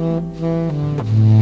Mm-hmm.